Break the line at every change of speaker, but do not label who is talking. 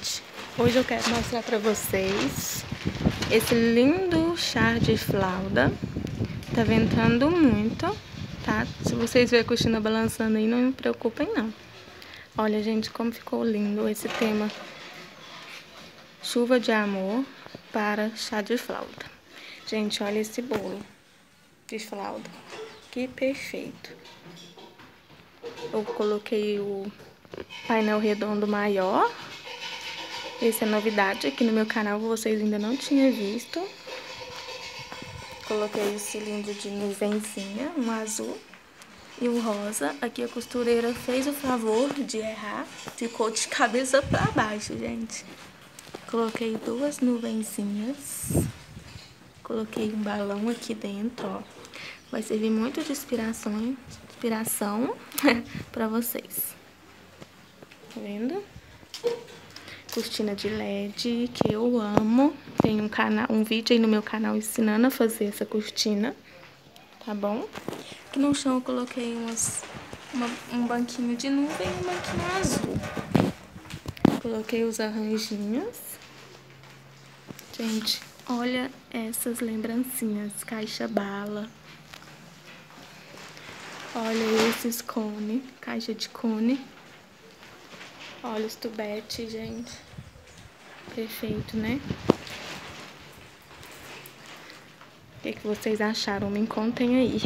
gente, hoje eu quero mostrar pra vocês esse lindo chá de flauda. Tá ventando muito, tá? Se vocês verem a coxina balançando aí, não me preocupem não. Olha, gente, como ficou lindo esse tema. Chuva de amor para chá de flauda. Gente, olha esse bolo de flauda. Que perfeito. Eu coloquei o painel redondo maior essa é novidade aqui no meu canal, vocês ainda não tinham visto. Coloquei o cilindro de nuvenzinha, um azul e um rosa. Aqui a costureira fez o favor de errar, ficou de cabeça pra baixo, gente. Coloquei duas nuvenzinhas. Coloquei um balão aqui dentro, ó. Vai servir muito de inspiração, inspiração pra vocês. Tá vendo? Cortina de LED que eu amo. Tem um, canal, um vídeo aí no meu canal ensinando a fazer essa cortina, tá bom? Aqui no chão eu coloquei umas, uma, um banquinho de nuvem e um banquinho azul. Coloquei os arranjinhos. Gente, olha essas lembrancinhas, caixa bala. Olha esses cone, caixa de cone. Olha os tubetes, gente. Perfeito, né? O que, que vocês acharam? Me contem aí.